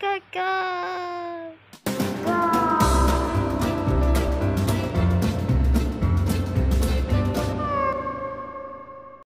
Go, go, go.